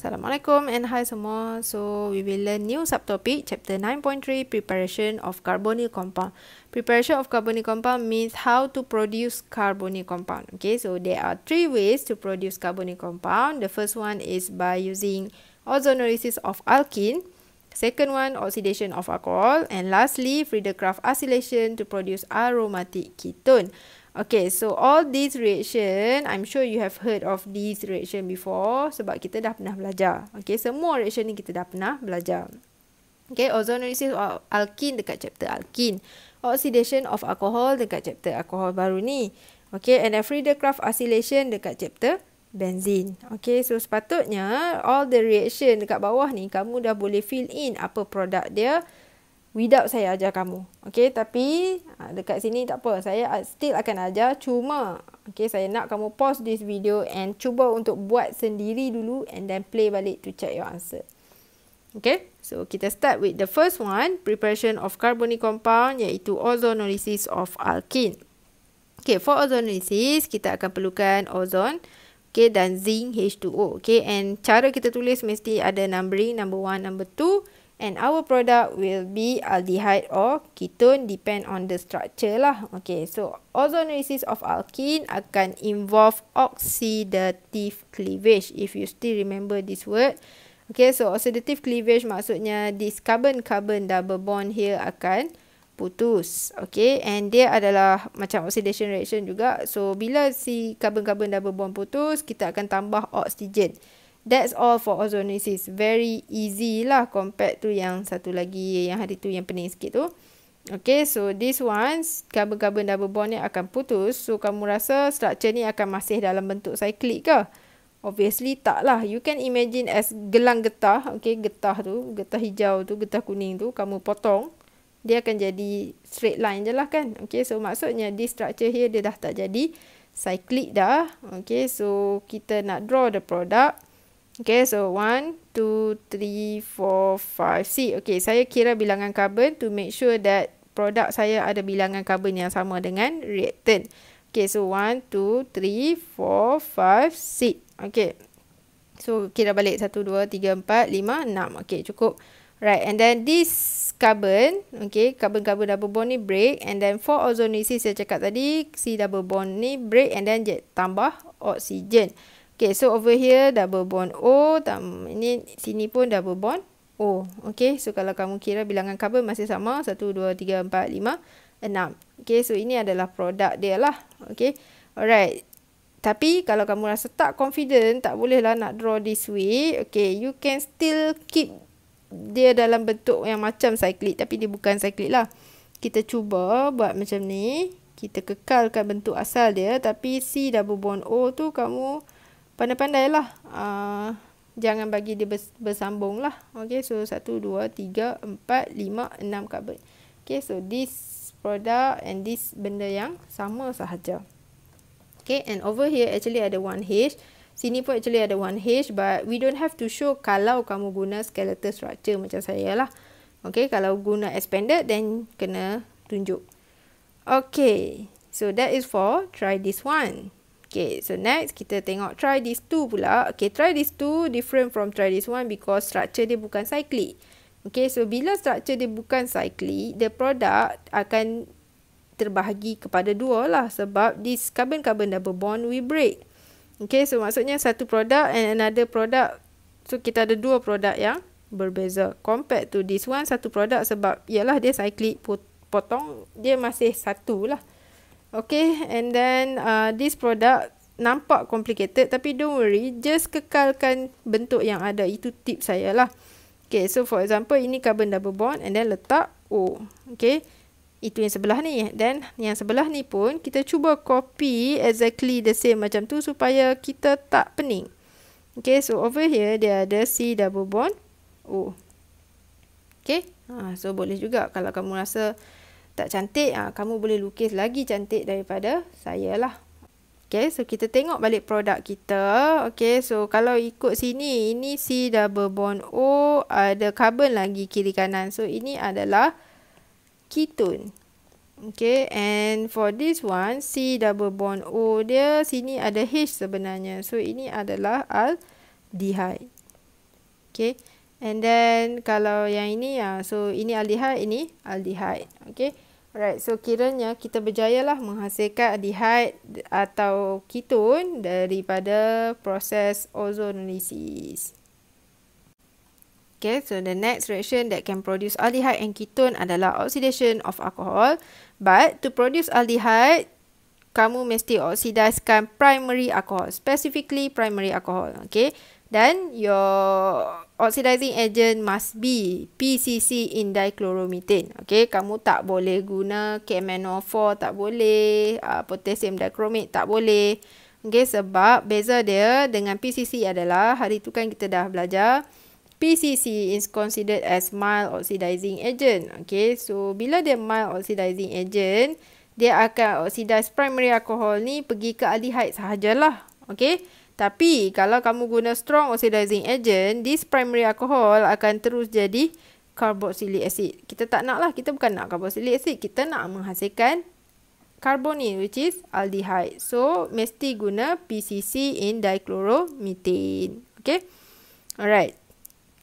Assalamualaikum and hi semua. So we will learn new subtopic chapter 9.3 preparation of carbonyl compound. Preparation of carbonyl compound means how to produce carbonyl compound. Okay, so there are three ways to produce carbonyl compound. The first one is by using ozonolysis of alkene. Second one, oxidation of alcohol. And lastly, Friedel-Crafts acylation to produce aromatic ketone. Okay, so all these reaction, I'm sure you have heard of these reaction before sebab kita dah pernah belajar. Okay, semua reaction ni kita dah pernah belajar. Okay, ozonolysis of alkene dekat chapter alkene. Oxidation of alcohol dekat chapter alcohol baru ni. Okay, and then Friedel-Crafts acylation dekat chapter benzene. Okay, so sepatutnya all the reaction dekat bawah ni kamu dah boleh fill in apa produk dia without saya ajar kamu. Okay, tapi ha, dekat sini tak apa. Saya still akan ajar. Cuma, okay, saya nak kamu pause this video and cuba untuk buat sendiri dulu and then play balik to check your answer. Okay, so kita start with the first one, preparation of carbonic compound iaitu ozonolysis of alkene. Okay, for ozonolysis, kita akan perlukan ozon okay, dan zinc H2O. Okay, and cara kita tulis mesti ada numbering, number one, number two and our product will be aldehyde or ketone depend on the structure lah. Okay, so ozonolysis of alkene akan involve oxidative cleavage. If you still remember this word. Okay, so oxidative cleavage maksudnya this carbon-carbon double bond here akan putus. Okay, and dia adalah macam oxidation reaction juga. So, bila si carbon-carbon double bond putus, kita akan tambah oksigen. That's all for ozonolysis. Very easy lah compared to yang satu lagi yang hari tu yang pening sikit tu. Okay, so this one, carbon-carbon double bond ni akan putus. So, kamu rasa structure ni akan masih dalam bentuk cyclic ke? Obviously, tak lah. You can imagine as gelang getah. Okay, getah tu, getah hijau tu, getah kuning tu, kamu potong. Dia akan jadi straight line je lah kan. Okay, so maksudnya this structure here dia dah tak jadi cyclic dah. Okay, so kita nak draw the product. Okay, so 1, 2, 3, 4, 5, C. Okay, saya kira bilangan karbon to make sure that produk saya ada bilangan karbon yang sama dengan reactant. Okay, so 1, 2, 3, 4, 5, 6. Okay. So, kira balik 1, 2, 3, 4, 5, 6. Okay, cukup. Right, and then this carbon, okay, carbon-carbon double bond ni break. And then for ozonolysis saya cakap tadi, C double bond ni break and then tambah oksigen. Okay, so over here double bond O. Tam, ini sini pun double bond O. Okay, so kalau kamu kira bilangan karbon masih sama. 1, 2, 3, 4, 5, 6. Okay, so ini adalah produk dia lah. Okay, alright. Tapi kalau kamu rasa tak confident, tak boleh lah nak draw this way. Okay, you can still keep dia dalam bentuk yang macam cyclic. Tapi dia bukan cyclic lah. Kita cuba buat macam ni. Kita kekalkan bentuk asal dia. Tapi C double bond O tu kamu pandai-pandai lah. Uh, jangan bagi dia bersambung lah. Okay, so 1, 2, 3, 4, 5, 6 carbon. Okay, so this product and this benda yang sama sahaja. Okay, and over here actually ada 1H. Sini pun actually ada 1H but we don't have to show kalau kamu guna skeletal structure macam saya lah. Okay, kalau guna expanded then kena tunjuk. Okay, so that is for try this one. Okay, so next kita tengok try this two pula. Okay, try this two different from try this one because structure dia bukan cyclic. Okay, so bila structure dia bukan cyclic, the product akan terbahagi kepada dua lah sebab this carbon-carbon double bond we break. Okay, so maksudnya satu produk and another product. So, kita ada dua produk yang berbeza. Compared to this one, satu produk sebab ialah dia cyclic potong, dia masih satu lah. Okay, and then uh, this product nampak complicated tapi don't worry, just kekalkan bentuk yang ada. Itu tip saya lah. Okay, so for example, ini carbon double bond and then letak O. Okay, itu yang sebelah ni. Then yang sebelah ni pun kita cuba copy exactly the same macam tu supaya kita tak pening. Okay, so over here dia ada C double bond O. Okay, ha, so boleh juga kalau kamu rasa tak cantik, ha, kamu boleh lukis lagi cantik daripada saya lah. Okay, so kita tengok balik produk kita. Okay, so kalau ikut sini, ini C double bond O, ada carbon lagi kiri kanan. So, ini adalah ketone. Okay, and for this one, C double bond O dia, sini ada H sebenarnya. So, ini adalah aldehyde. Okay. And then kalau yang ini ya, so ini aldehyde, ini aldehyde. Okay. Alright, so kiranya kita berjaya lah menghasilkan aldehyde atau ketone daripada proses ozonolisis. Okay, so the next reaction that can produce aldehyde and ketone adalah oxidation of alcohol. But to produce aldehyde, kamu mesti oxidaskan primary alcohol. Specifically primary alcohol. Okay, dan your oxidizing agent must be PCC in dichloromethane. Okay, kamu tak boleh guna KMNO4, tak boleh. Uh, potassium dichromate, tak boleh. Okay, sebab beza dia dengan PCC adalah, hari tu kan kita dah belajar, PCC is considered as mild oxidizing agent. Okay, so bila dia mild oxidizing agent, dia akan oxidize primary alcohol ni pergi ke aldehyde sahajalah. Okay, tapi kalau kamu guna strong oxidizing agent, this primary alcohol akan terus jadi carboxylic acid. Kita tak nak lah, kita bukan nak carboxylic acid, kita nak menghasilkan carbonyl which is aldehyde. So, mesti guna PCC in dichloromethane. Okay, alright.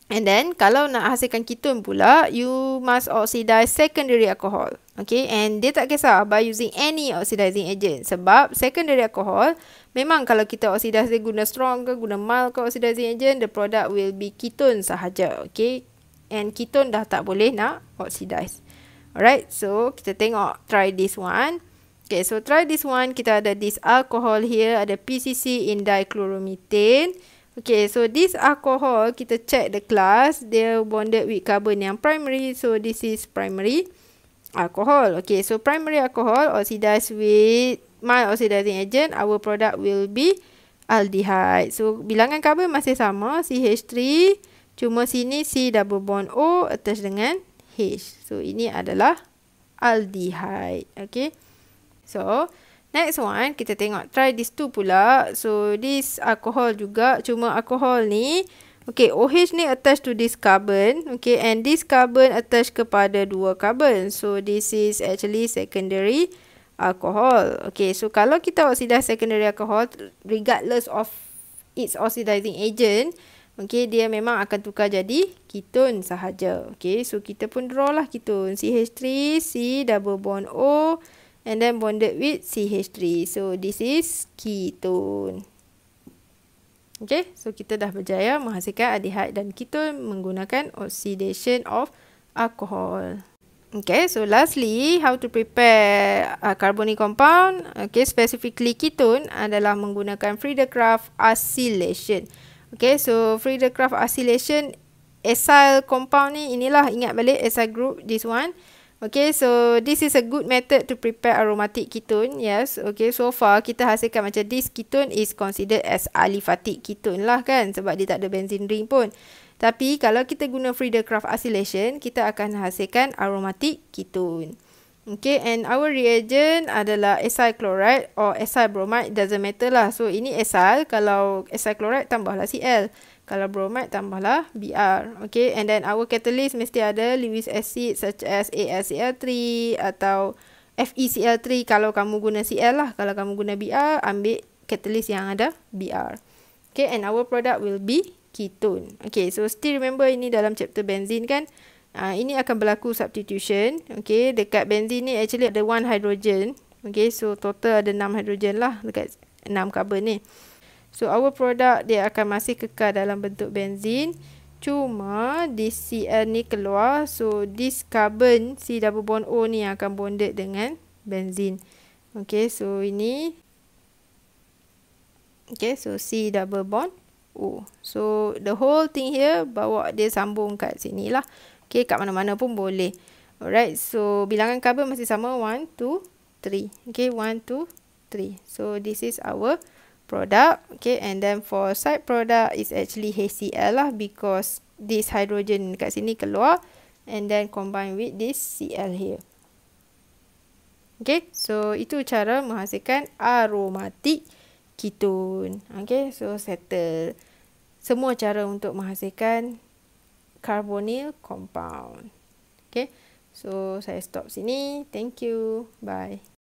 And then kalau nak hasilkan ketone pula, you must oxidize secondary alcohol. Okay, and dia tak kisah by using any oxidizing agent. Sebab secondary alcohol, memang kalau kita oxidize dia guna strong ke, guna mild ke oxidizing agent, the product will be ketone sahaja. Okay, and ketone dah tak boleh nak oxidize. Alright, so kita tengok, try this one. Okay, so try this one. Kita ada this alcohol here, ada PCC in dichloromethane. Okay, so this alcohol, kita check the class. Dia bonded with carbon yang primary. So, this is primary alcohol. Okay, so primary alcohol oxidize with my oxidizing agent. Our product will be aldehyde. So, bilangan carbon masih sama. CH3. Cuma sini C double bond O attach dengan H. So, ini adalah aldehyde. Okay. So, Next one, kita tengok try this two pula. So, this alcohol juga. Cuma alcohol ni, okay, OH ni attach to this carbon. Okay, and this carbon attach kepada dua carbon. So, this is actually secondary alcohol. Okay, so kalau kita oxidize secondary alcohol, regardless of its oxidizing agent, okay, dia memang akan tukar jadi ketone sahaja. Okay, so kita pun draw lah ketone. CH3, C double bond O and then bonded with CH3. So, this is ketone. Okay, so kita dah berjaya menghasilkan aldehyde dan ketone menggunakan oxidation of alcohol. Okay, so lastly, how to prepare a carbonic compound. Okay, specifically ketone adalah menggunakan Friedel-Crafts acylation. Okay, so Friedel-Crafts acylation, acyl compound ni, inilah ingat balik acyl group, this one. Okay, so this is a good method to prepare aromatic ketone. Yes, okay, so far kita hasilkan macam this ketone is considered as aliphatic ketone lah kan. Sebab dia tak ada benzene ring pun. Tapi kalau kita guna Friedel-Crafts acylation, kita akan hasilkan aromatic ketone. Okay, and our reagent adalah acyl chloride or acyl bromide. Doesn't matter lah. So, ini acyl. Kalau acyl chloride, tambahlah Cl. Kalau bromide tambahlah Br. Okay. And then our catalyst mesti ada Lewis acid such as AlCl3 atau FeCl3 kalau kamu guna Cl lah. Kalau kamu guna Br, ambil catalyst yang ada Br. Okay. And our product will be ketone. Okay. So still remember ini dalam chapter benzene kan. Uh, ini akan berlaku substitution. Okay. Dekat benzene ni actually ada one hydrogen. Okay. So total ada 6 hydrogen lah dekat 6 carbon ni. So our product dia akan masih kekal dalam bentuk benzin. Cuma Cl ni keluar. So this carbon C double bond O ni akan bonded dengan benzin. Okay so ini. Okay so C double bond O. So the whole thing here bawa dia sambung kat sini lah. Okay kat mana-mana pun boleh. Alright so bilangan carbon masih sama 1, 2, 3. Okay 1, 2, 3. So this is our product okay and then for side product is actually HCl lah because this hydrogen kat sini keluar and then combine with this Cl here. Okay so itu cara menghasilkan aromatic ketone. Okay so settle. Semua cara untuk menghasilkan carbonyl compound. Okay so saya stop sini. Thank you. Bye